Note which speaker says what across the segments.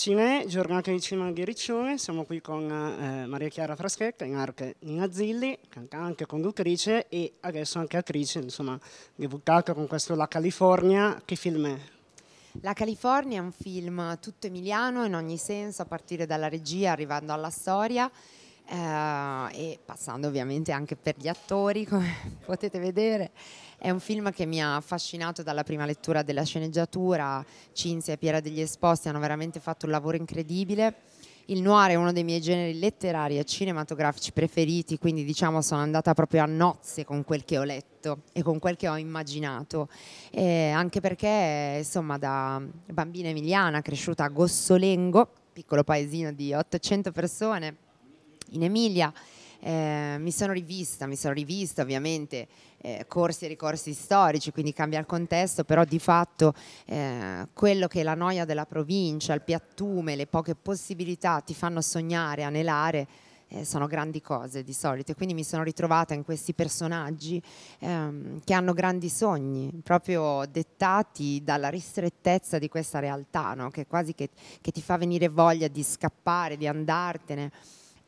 Speaker 1: Cine, giornata di cinema di Riccione, siamo qui con eh, Maria Chiara Fraschetta, in arte Nina Zilli, anche conduttrice e adesso anche attrice, insomma, debuttata con questo La California. Che film è?
Speaker 2: La California è un film tutto emiliano in ogni senso, a partire dalla regia, arrivando alla storia. Eh, e passando ovviamente anche per gli attori, come potete vedere. È un film che mi ha affascinato dalla prima lettura della sceneggiatura. Cinzia e Piera degli Esposti hanno veramente fatto un lavoro incredibile. Il noir è uno dei miei generi letterari e cinematografici preferiti, quindi diciamo sono andata proprio a nozze con quel che ho letto e con quel che ho immaginato. E anche perché, insomma, da bambina emiliana cresciuta a Gossolengo, piccolo paesino di 800 persone in Emilia, eh, mi sono rivista, mi sono rivista ovviamente eh, corsi e ricorsi storici, quindi cambia il contesto, però di fatto eh, quello che la noia della provincia, il piattume, le poche possibilità ti fanno sognare, anelare, eh, sono grandi cose di solito. Quindi mi sono ritrovata in questi personaggi ehm, che hanno grandi sogni, proprio dettati dalla ristrettezza di questa realtà, no? che quasi che, che, ti fa venire voglia di scappare, di andartene.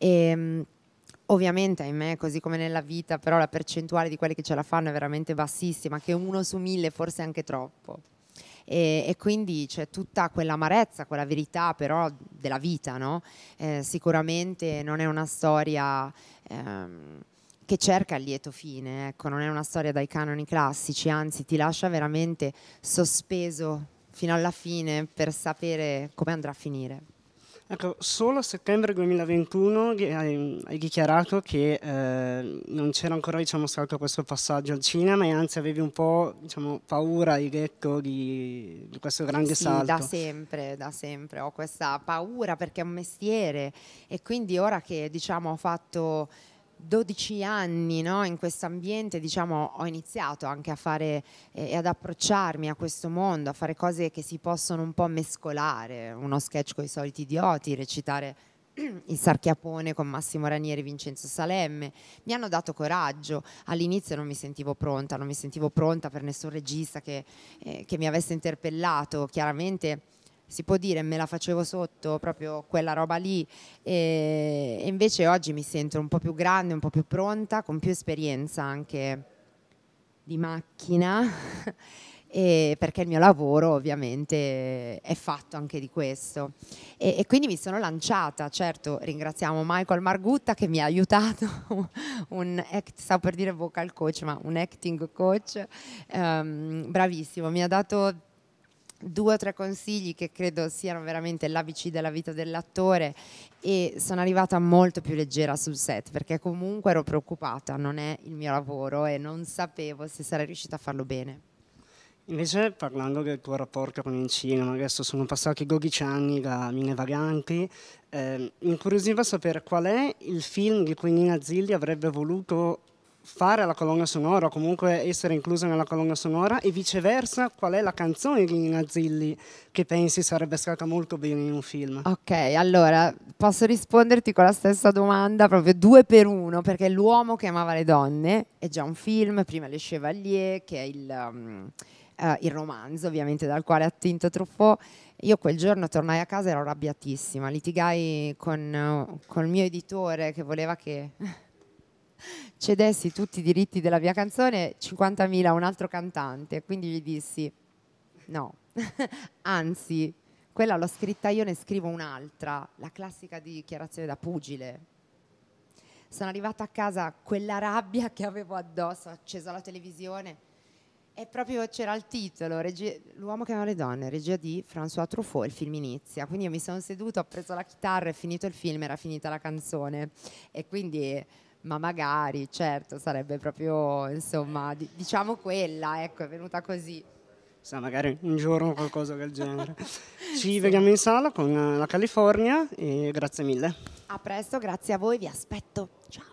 Speaker 2: E, ehm, Ovviamente, ahimè, così come nella vita, però la percentuale di quelli che ce la fanno è veramente bassissima, che uno su mille forse anche troppo. E, e, quindi c'è tutta quell'amarezza, quella verità però della vita, no? eh, sicuramente non è una storia ehm, che cerca il lieto fine, ecco, non è una storia dai canoni classici, anzi ti lascia veramente sospeso fino alla fine per sapere come andrà a finire.
Speaker 1: Ecco, solo a settembre 2021 hai, hai dichiarato che eh, non c'era ancora diciamo, stato questo passaggio al cinema e anzi avevi un po' diciamo, paura, hai detto, di, di questo grande
Speaker 2: sì,
Speaker 1: salto.
Speaker 2: da sempre, da sempre ho questa paura perché è un mestiere e quindi ora che diciamo, ho fatto 12 anni no, in questo ambiente diciamo, ho iniziato anche a fare eh, e ad approcciarmi a questo mondo, a fare cose che si possono un po' mescolare, uno sketch con i soliti idioti, recitare il Sarchiapone con Massimo Ranieri e Vincenzo Salemme, mi hanno dato coraggio. All'inizio non mi sentivo pronta, non mi sentivo pronta per nessun regista che, eh, che mi avesse interpellato. Chiaramente si può dire me la facevo sotto, proprio quella roba lì e, invece oggi mi sento un po' più grande, un po' più pronta, con più esperienza anche di macchina. E perché il mio lavoro ovviamente è fatto anche di questo. E, e, quindi mi sono lanciata, certo ringraziamo Michael Margutta che mi ha aiutato, un act, stavo per dire vocal coach, ma un acting coach, um, bravissimo, mi ha dato due o tre consigli che credo siano veramente l'ABC della vita dell'attore e sono arrivata molto più leggera sul set perché comunque ero preoccupata, non è il mio lavoro e non sapevo se sarei riuscita a farlo bene.
Speaker 1: Invece parlando del tuo rapporto con il cinema, adesso sono passati 12 anni da Mine Varianti, eh, incuriosiva sapere qual è il film di cui Nina Zilli avrebbe voluto fare la colonna sonora o comunque essere inclusa nella colonna sonora e viceversa qual è la canzone di Nina Zilli che pensi sarebbe stata molto bene in un film?
Speaker 2: Ok, allora posso risponderti con la stessa domanda proprio due per uno perché L'uomo che amava le donne è già un film, prima Le Chevalier che è il, um, uh, il romanzo ovviamente dal quale ha attinto Truffaut io quel giorno tornai a casa e ero arrabbiatissima, litigai con, uh, con il mio editore che voleva che cedessi tutti i diritti della mia canzone 50.000 a un altro cantante. Quindi gli dissi no, anzi, quella l'ho scritta io, ne scrivo un'altra, la classica dichiarazione da pugile. Sono arrivata a casa, quella rabbia che avevo addosso, ho acceso la televisione e proprio c'era il titolo, L'uomo che ama le donne, regia di François Truffaut, il film inizia. Quindi io mi sono seduta, ho preso la chitarra, è finito il film, era finita la canzone. E quindi ma magari, certo, sarebbe proprio, insomma, di- diciamo quella, ecco, è venuta così.
Speaker 1: Sa, magari un giorno qualcosa del genere. Ci sì. vediamo in sala con la California e grazie mille.
Speaker 2: A presto, grazie a voi, vi aspetto. Ciao.